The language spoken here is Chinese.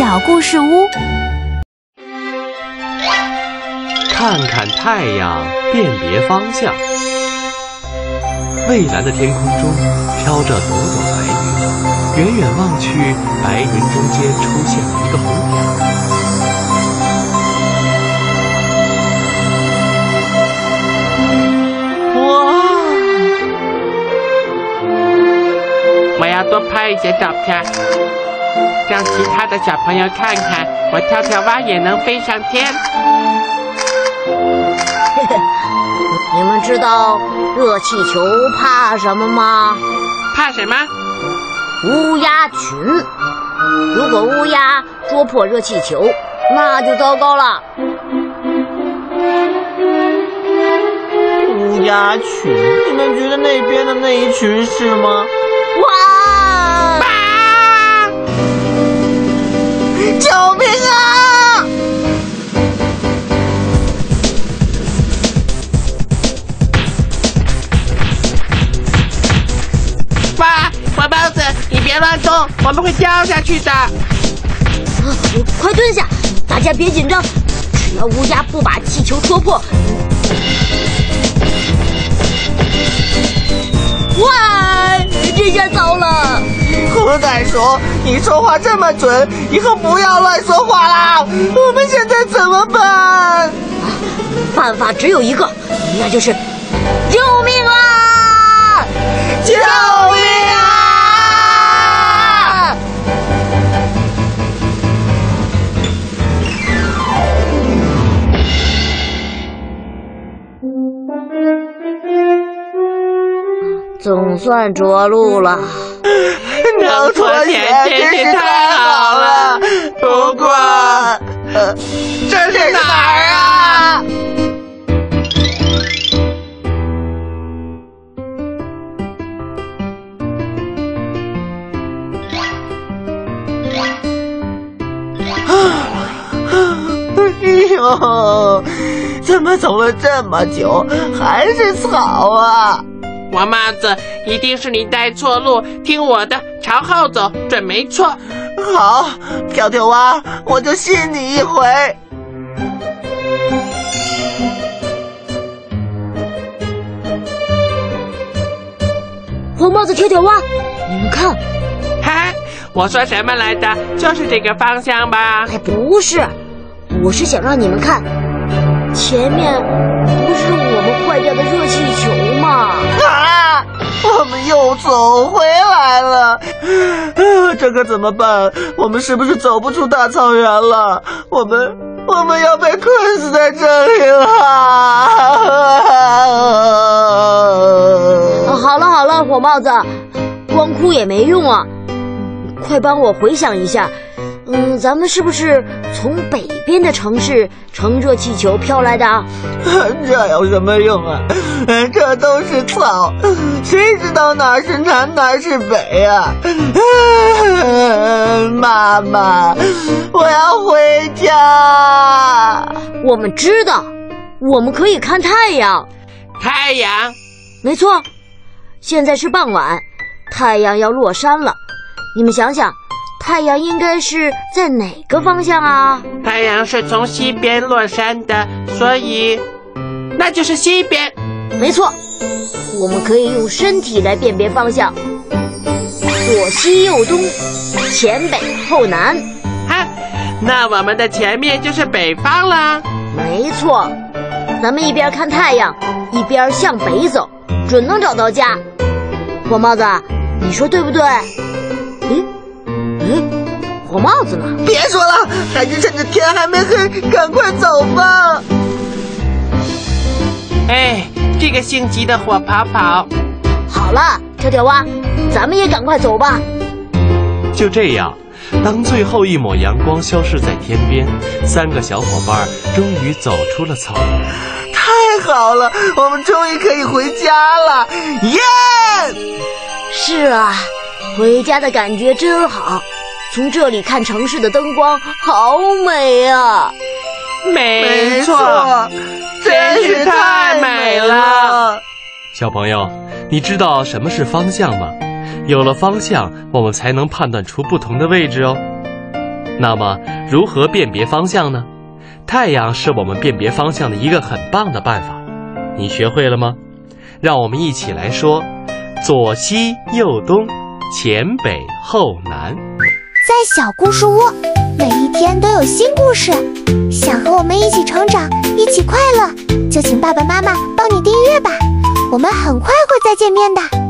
小故事屋。看看太阳，辨别方向。蔚蓝的天空中飘着朵朵白云，远远望去，白云中间出现了一个红点。我要多拍一些照片，让其他的小朋友看看，我跳跳蛙也能飞上天。嘿嘿，你们知道热气球怕什么吗？怕什么？乌鸦群。如果乌鸦捉破热气球，那就糟糕了。乌鸦群？你们觉得那边的那一群是吗？哇！别乱动，我们会掉下去的。快蹲下，大家别紧张，只要乌鸦不把气球戳破。哇！这下糟了！何仔说：“你说话这么准，以后不要乱说话啦。”我们现在怎么办？办法只有一个，那就是救命总算着陆了，能脱险真是太好了。不过，呃，这是哪儿啊？哎呦，怎么走了这么久还是草啊？王帽子，一定是你带错路，听我的，朝后走，准没错。好，跳跳蛙，我就信你一回。黄帽子跳跳蛙，你们看，哈，我说什么来着？就是这个方向吧？哎，不是，我是想让你们看，前面不是我们坏掉的热气球吗？啊！我们又走回来了，啊，这可怎么办？我们是不是走不出大草原了？我们我们要被困死在这里了！啊，好了好了，火帽子，光哭也没用啊，快帮我回想一下。嗯，咱们是不是从北边的城市乘热气球飘来的？这有什么用啊？这都是草，谁知道哪儿是南，哪儿是北呀、啊？妈妈，我要回家。我们知道，我们可以看太阳。太阳？没错，现在是傍晚，太阳要落山了。你们想想。太阳应该是在哪个方向啊？太阳是从西边落山的，所以那就是西边。没错，我们可以用身体来辨别方向，左西右东，前北后南。哈，那我们的前面就是北方啦。没错，咱们一边看太阳，一边向北走，准能找到家。火帽子，你说对不对？咦？嗯，火帽子呢？别说了，还是趁着天还没黑，赶快走吧。哎，这个性急的火跑跑。好了，跳跳蛙，咱们也赶快走吧。就这样，当最后一抹阳光消失在天边，三个小伙伴终于走出了草原。太好了，我们终于可以回家了！耶！是啊。回家的感觉真好，从这里看城市的灯光好美啊！没错，真是太美了。小朋友，你知道什么是方向吗？有了方向，我们才能判断出不同的位置哦。那么，如何辨别方向呢？太阳是我们辨别方向的一个很棒的办法。你学会了吗？让我们一起来说：左西右东，前北后南。在小故事屋，每一天都有新故事。想和我们一起成长，一起快乐，就请爸爸妈妈帮你订阅吧。我们很快会再见面的。